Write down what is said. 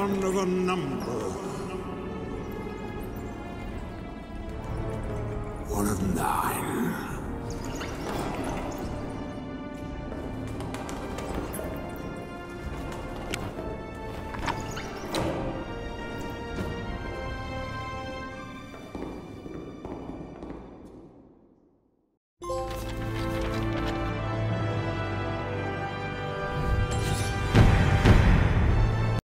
of a number. One of nine.